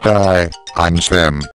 Hi, I'm Sam.